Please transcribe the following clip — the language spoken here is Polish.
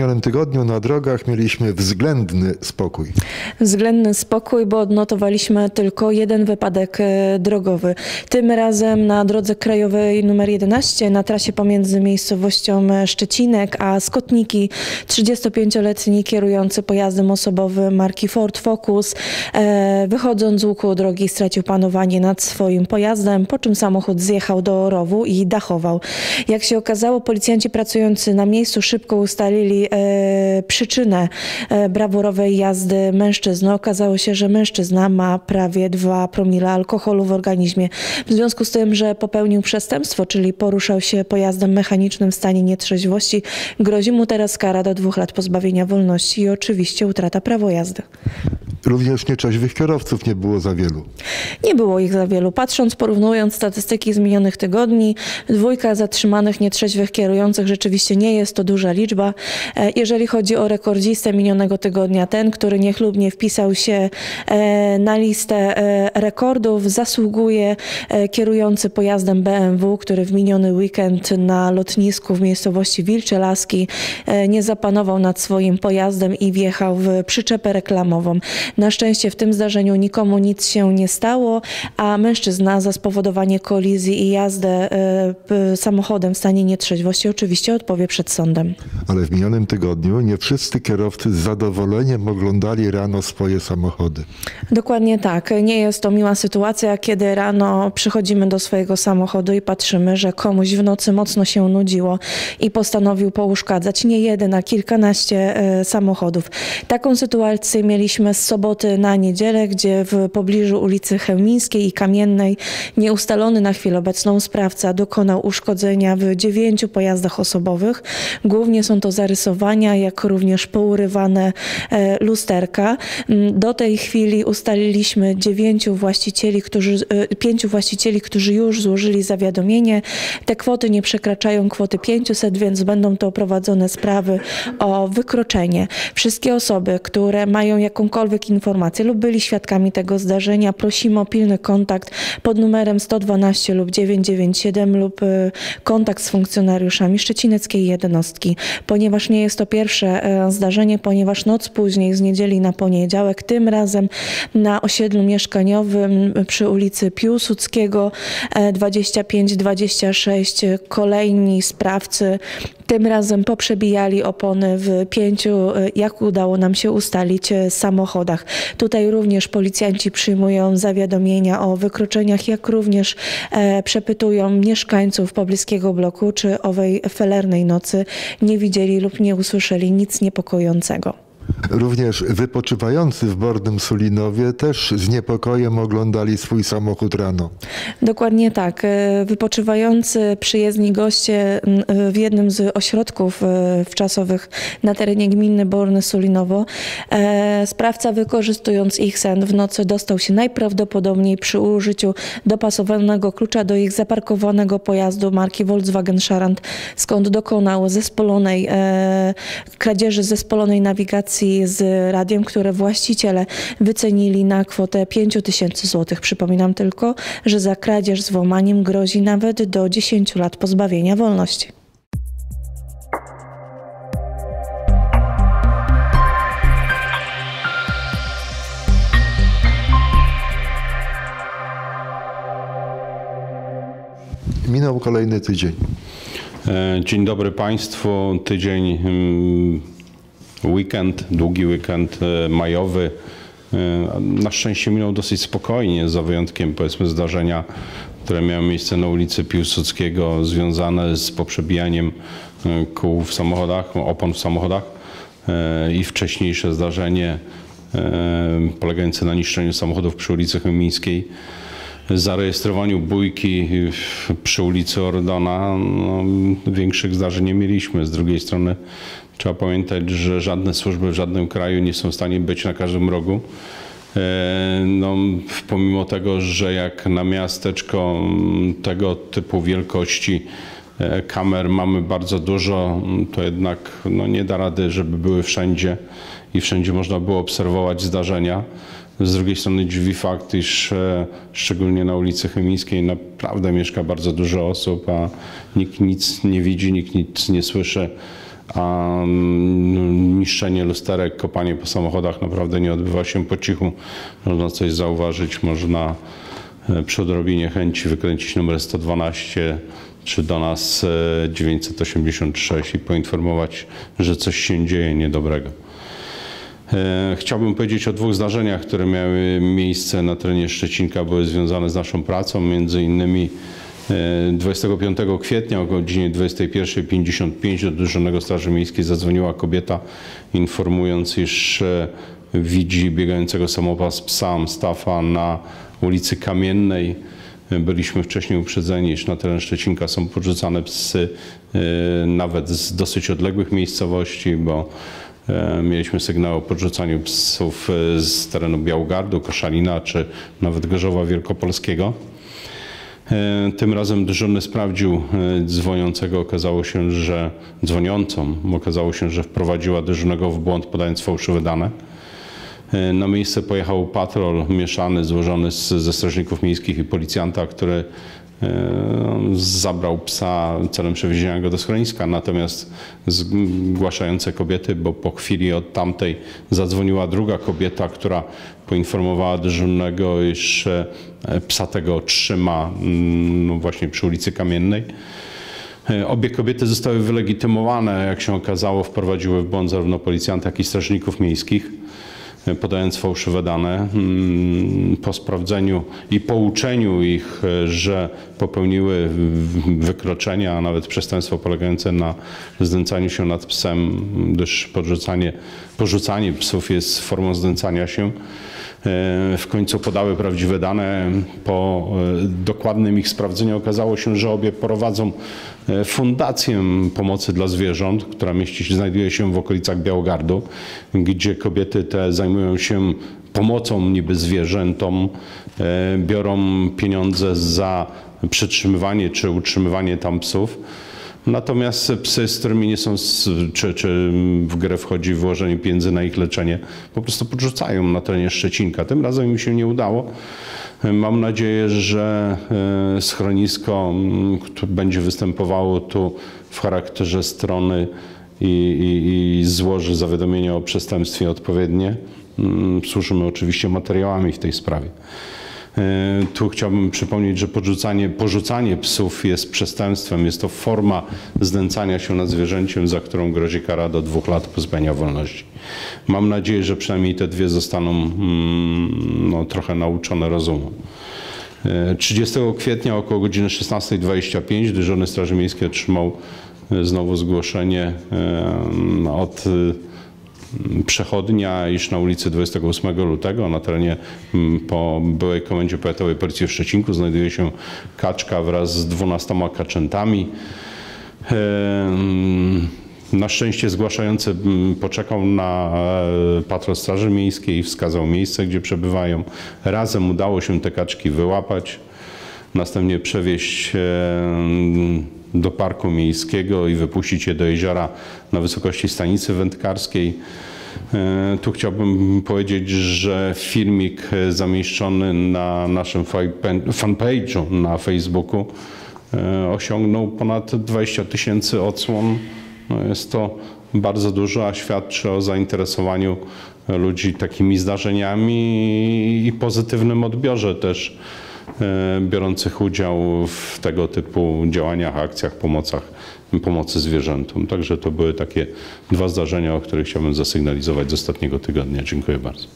Minionym tygodniu na drogach mieliśmy względny spokój. Względny spokój, bo odnotowaliśmy tylko jeden wypadek e, drogowy. Tym razem na drodze krajowej nr 11 na trasie pomiędzy miejscowością Szczecinek a Skotniki 35-letni kierujący pojazdem osobowym marki Ford Focus e, wychodząc z łuku drogi stracił panowanie nad swoim pojazdem, po czym samochód zjechał do rowu i dachował. Jak się okazało, policjanci pracujący na miejscu szybko ustalili e, przyczynę e, brawurowej jazdy mężczyzny. Okazało się, że mężczyzna ma prawie 2 promile alkoholu w organizmie. W związku z tym, że popełnił przestępstwo, czyli poruszał się pojazdem mechanicznym w stanie nietrzeźwości, grozi mu teraz kara do dwóch lat pozbawienia wolności i oczywiście utrata prawa jazdy. Również nieczeźwych kierowców nie było za wielu. Nie było ich za wielu. Patrząc, porównując statystyki z minionych tygodni, dwójka zatrzymanych nietrzeźwych kierujących rzeczywiście nie jest to duża liczba. E, Jeżeli chodzi o rekordzistę minionego tygodnia, ten, który niechlubnie wpisał się e, na listę e, rekordów, zasługuje kierujący pojazdem BMW, który w miniony weekend na lotnisku w miejscowości Wilcze Laski nie zapanował nad swoim pojazdem i wjechał w przyczepę reklamową. Na szczęście w tym zdarzeniu nikomu nic się nie stało, a mężczyzna za spowodowanie kolizji i jazdę samochodem w stanie nietrzeźwości oczywiście odpowie przed sądem. Ale w minionym tygodniu nie wszyscy kierowcy z zadowoleniem oglądali rano swoje samochody. Dokładnie tak. Nie jest to miła sytuacja, kiedy rano przychodzimy do swojego samochodu i patrzymy, że komuś w nocy mocno się nudziło i postanowił pouszkadzać nie jeden, a kilkanaście e, samochodów. Taką sytuację mieliśmy z soboty na niedzielę, gdzie w pobliżu ulicy Chełmińskiej i Kamiennej nieustalony na chwilę obecną sprawca dokonał uszkodzenia w dziewięciu pojazdach osobowych. Głównie są to jak również pourywane e, lusterka. Mm, Do tej chwili ustaliliśmy dziewięciu właścicieli, którzy, e, pięciu właścicieli, którzy już złożyli zawiadomienie. Te kwoty nie przekraczają kwoty 500, więc będą to prowadzone sprawy o wykroczenie. Wszystkie osoby, które mają jakąkolwiek informację lub byli świadkami tego zdarzenia, prosimy o pilny kontakt pod numerem 112 lub 997 lub e, kontakt z funkcjonariuszami szczecineckiej jednostki, ponieważ nie jest to pierwsze e, zdarzenie, ponieważ noc później z niedzieli na poniedziałek, tym razem na osiedlu mieszkaniowym przy ulicy Piłsudskiego e, 25-26 kolejni sprawcy tym razem poprzebijali opony w pięciu, e, jak udało nam się ustalić, e, samochodach. Tutaj również policjanci przyjmują zawiadomienia o wykroczeniach, jak również e, przepytują mieszkańców pobliskiego bloku, czy owej felernej nocy nie widzieli lub nie usłyszeli nic niepokojącego. Również wypoczywający w Bornym Sulinowie też z niepokojem oglądali swój samochód rano. Dokładnie tak. E, Wypoczywający przyjezdni goście w jednym z ośrodków e, wczasowych na terenie gminy Borny Sulinowo, e, sprawca wykorzystując ich sen w nocy dostał się najprawdopodobniej przy użyciu dopasowanego klucza do ich zaparkowanego pojazdu marki Volkswagen Charant, skąd dokonał zespolonej kradzieży zespolonej nawigacji z radiem, które właściciele wycenili na kwotę 5 tysięcy złotych. Przypominam tylko, że za kradzież z włamaniem grozi nawet do 10 lat pozbawienia wolności. Minął kolejny tydzień. E, Dzień dobry Państwu. Tydzień, mm, weekend, długi weekend e, majowy. E, Na szczęście minął dosyć spokojnie, za wyjątkiem powiedzmy zdarzenia, które miało miejsce na ulicy Piłsudskiego, związane z poprzebijaniem e, kół w samochodach, opon w samochodach i wcześniejsze zdarzenie polegające na niszczeniu samochodów przy ulicy Chełmińskiej zarejestrowaniu bójki przy ulicy Ordona no, większych zdarzeń nie mieliśmy. Z drugiej strony trzeba pamiętać, że żadne służby w żadnym kraju nie są w stanie być na każdym rogu. E, No, pomimo tego, że jak na miasteczko mm, tego typu wielkości e, kamer mamy bardzo dużo, mm, to jednak no, nie da rady, żeby były wszędzie i wszędzie można było obserwować zdarzenia. Z drugiej strony dziwi fakt, iż e, szczególnie na ulicy Chemińskiej naprawdę mieszka bardzo dużo osób, a nikt nic nie widzi, nikt nic nie słyszy. A mm, niszczenie lusterek, kopanie po samochodach naprawdę nie odbywa się po cichu. Można coś zauważyć, można e, przy odrobinie chęci wykręcić numer 112 czy do nas e, 986 i poinformować, że coś się dzieje niedobrego. E, Chciałbym powiedzieć o dwóch zdarzeniach, które miały miejsce na terenie Szczecinka, były związane z naszą pracą, między innymi e, 25 kwietnia o godzinie 21.55 do Dyżurnego Straży Miejskiej zadzwoniła kobieta informując, iż e, widzi biegającego samopas psa Stafa na ulicy Kamiennej. Byliśmy wcześniej uprzedzeni, iż na teren Szczecinka są podrzucane psy e, nawet z dosyć odległych miejscowości, bo e, mieliśmy sygnał o podrzucaniu psów z terenu Białogardu, Koszalina czy nawet Gorzowa Wielkopolskiego. E, Tym razem dyżurny sprawdził e, dzwoniącego. Okazało się, że dzwoniącą okazało się, że wprowadziła dyżurnego w błąd, podając fałszywe dane. E, Na miejsce pojechał patrol mieszany, złożony z, ze strażników miejskich i policjanta, który zabrał psa celem przewiezienia go do schroniska. Natomiast zgłaszające kobiety, bo po chwili od tamtej zadzwoniła druga kobieta, która poinformowała dyżurnego, iż psa tego trzyma mm, no właśnie przy ulicy Kamiennej. Obie kobiety zostały wylegitymowane, jak się okazało, wprowadziły w błąd zarówno policjanta, jak i strażników miejskich, podając fałszywe dane. Mm, Po sprawdzeniu i pouczeniu ich, e, że popełniły wykroczenia, a nawet przestępstwo polegające na znęcaniu się nad psem, gdyż podrzucanie, porzucanie psów jest formą znęcania się, e, w końcu podały prawdziwe dane. Po e, dokładnym ich sprawdzeniu okazało się, że obie prowadzą fundację pomocy dla zwierząt, która mieści się, znajduje się w okolicach Białogardu, gdzie kobiety te zajmują się pomocą niby zwierzętom, e, biorą pieniądze za przetrzymywanie czy utrzymywanie tam psów. Natomiast psy, z którymi nie są, czy, czy w grę wchodzi włożenie pieniędzy na ich leczenie, po prostu podrzucają na terenie Szczecinka. Tym razem im się nie udało. Mam nadzieję, że e, schronisko m, które będzie występowało tu w charakterze strony i, i, i złoży zawiadomienie o przestępstwie odpowiednie. Mm, Służymy oczywiście materiałami w tej sprawie. E, Tu chciałbym przypomnieć, że podrzucanie, porzucanie psów jest przestępstwem. Jest to forma znęcania się nad zwierzęciem, za którą grozi kara do dwóch lat pozbawienia wolności. Mam nadzieję, że przynajmniej te dwie zostaną mm, no, trochę nauczone rozumu. E, 30 kwietnia około godziny 16.25 dyżurny Straży Miejskiej otrzymał e, znowu zgłoszenie e, od e, przechodnia, iż na ulicy 28 lutego na terenie po byłej komendzie powiatowej policji w Szczecinku znajduje się kaczka wraz z 12 kaczętami. Na szczęście zgłaszający poczekał na e, patrol Straży Miejskiej i wskazał miejsce, gdzie przebywają. Razem udało się te kaczki wyłapać, następnie przewieźć do parku miejskiego i wypuścić je do jeziora na wysokości stanicy wędkarskiej. E, Tu chciałbym powiedzieć, że filmik zamieszczony na naszym fanpage'u na Facebooku e, osiągnął ponad 20 tysięcy odsłon. No jest to bardzo dużo, a świadczy o zainteresowaniu ludzi takimi zdarzeniami i pozytywnym odbiorze też biorących udział w tego typu działaniach, akcjach, pomocach, pomocy zwierzętom. Także to były takie dwa zdarzenia, o których chciałbym zasygnalizować z ostatniego tygodnia. Dziękuję bardzo.